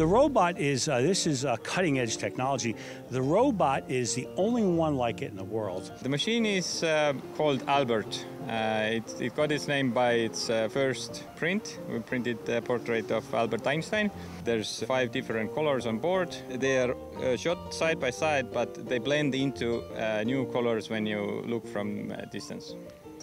The robot is, uh, this is uh, cutting edge technology. The robot is the only one like it in the world. The machine is uh, called Albert. Uh, it, it, got its name by its uh, first print. We printed a portrait of Albert Einstein. There's five different colors on board. They are uh, shot side by side, but they blend into new colors when you look from a distance.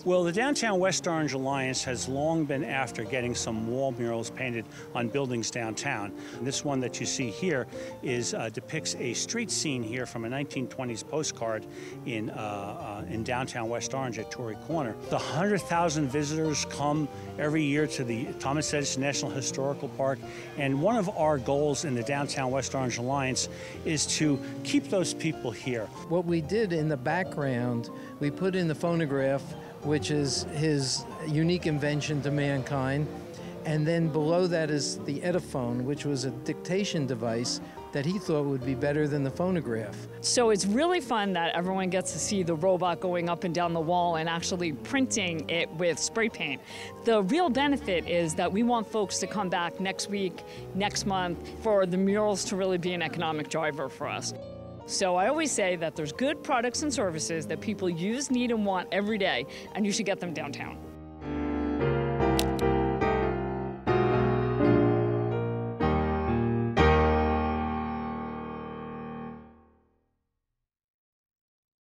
Well, the Downtown West Orange Alliance has long been after getting some wall murals painted on buildings downtown. This one that you see here is uh, depicts a street scene here from a 1920s postcard in, uh, uh, in downtown West Orange at Tory Corner. The 100,000 visitors come every year to the Thomas Edison National Historical Park, and one of our goals in the Downtown West Orange Alliance is to keep those people here. What we did in the background, we put in the phonograph which is his unique invention to mankind. And then below that is the Ediphone, which was a dictation device that he thought would be better than the phonograph. So it's really fun that everyone gets to see the robot going up and down the wall and actually printing it with spray paint. The real benefit is that we want folks to come back next week, next month, for the murals to really be an economic driver for us. So I always say that there's good products and services that people use, need, and want every day, and you should get them downtown.